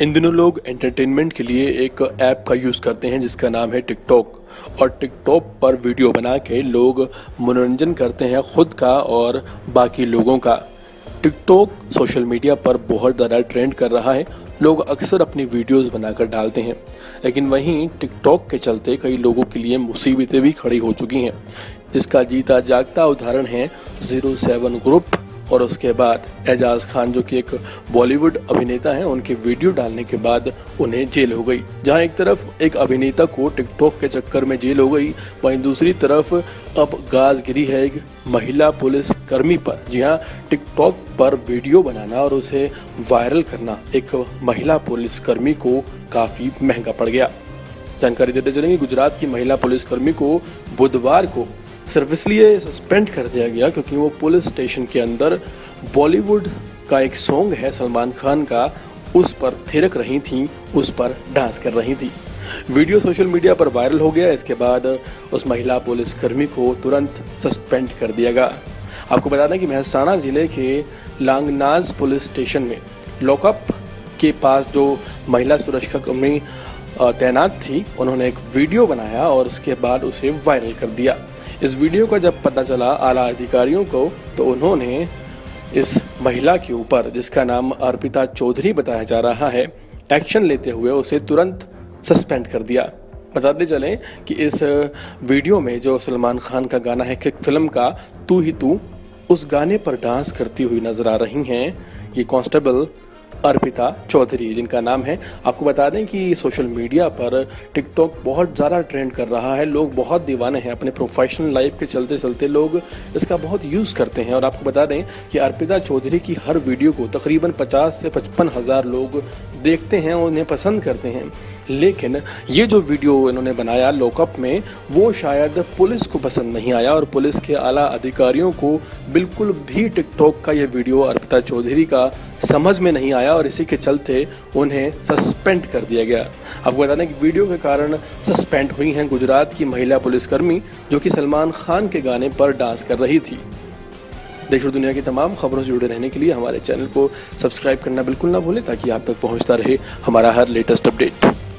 इन दिनों लोग एंटरटेनमेंट के लिए एक ऐप का यूज़ करते हैं, जिसका नाम है टिकटॉक और टिकटॉक पर वीडियो बना के लोग मनोरंजन करते हैं खुद का और बाकी लोगों का। टिकटॉक सोशल मीडिया पर बहुत ज़्यादा ट्रेंड कर रहा है। लोग अक्सर अपनी वीडियोस बनाकर डालते हैं। लेकिन वहीं टिकटॉक के चलते कई लोगों के लिए मुसीबतें भी खड़ी हो चुकी हैं। जिसका जीता जागता उदाहरण है ज़ीरो सेवन ग्रुप और उसके बाद एजाज खान, जो कि एक बॉलीवुड अभिनेता हैं, उनके वीडियो डालने के बाद उन्हें जेल हो गई, जहाँ एक तरफ़ एक अभिनेता को टिकटॉक के चक्कर में जेल हो गई, वहीं दूसरी तरफ़ अब गाज गिरी है एक महिला पुलिस कर्मी पर। जी हाँ टिकटॉक पर वीडियो बनाना और उसे वायरल करना एक महिला पुलिस कर्मी को काफ़ी महँगा पड़ गया। जानकारी देते चलेंगे, गुजरात की महिला पुलिसकर्मी को बुधवार को सिर्फ़ इसलिए सस्पेंड कर दिया गया क्योंकि वो पुलिस स्टेशन के अंदर बॉलीवुड का एक सॉन्ग है सलमान खान का, उस पर थिरक रही थी, उस पर डांस कर रही थी। वीडियो सोशल मीडिया पर वायरल हो गया, इसके बाद उस महिला पुलिसकर्मी को तुरंत सस्पेंड कर दिया गया। आपको बता दें कि महसाना ज़िले के लांगनाज पुलिस स्टेशन में लॉकअप के पास जो महिला सुरक्षा कर्मी तैनात थी, उन्होंने एक वीडियो बनाया और उसके बाद उसे वायरल कर दिया। इस वीडियो का जब पता चला आला अधिकारियों को तो उन्होंने इस महिला के ऊपर, जिसका नाम अर्पिता चौधरी बताया जा रहा है, एक्शन लेते हुए उसे तुरंत सस्पेंड कर दिया। बताते चलें कि इस वीडियो में जो सलमान खान का गाना है कि फ़िल्म का, तू ही तू, उस गाने पर डांस करती हुई नज़र आ रही हैं। ये कांस्टेबल अर्पिता चौधरी, जिनका नाम है। आपको बता दें कि सोशल मीडिया पर टिकटॉक बहुत ज़्यादा ट्रेंड कर रहा है। लोग बहुत दीवाने हैं अपने प्रोफेशनल लाइफ के चलते चलते लोग इसका बहुत यूज़ करते हैं। और आपको बता दें कि अर्पिता चौधरी की हर वीडियो को तकरीबन 50 से पचपन हज़ार लोग देखते हैं, उन्हें पसंद करते हैं। लेकिन ये जो वीडियो इन्होंने बनाया लोकअप में, वो शायद पुलिस को पसंद नहीं आया और पुलिस के आला अधिकारियों को बिल्कुल भी टिकटॉक का ये वीडियो अर्पिता चौधरी का समझ में नहीं आया और इसी के चलते उन्हें सस्पेंड कर दिया गया। आपको बता दें कि वीडियो के कारण सस्पेंड हुई हैं गुजरात की महिला पुलिसकर्मी, जो कि सलमान खान के गाने पर डांस कर रही थी। देश और दुनिया की तमाम खबरों से जुड़े रहने के लिए हमारे चैनल को सब्सक्राइब करना बिल्कुल ना भूलें ताकि आप तक पहुँचता रहे हमारा हर लेटेस्ट अपडेट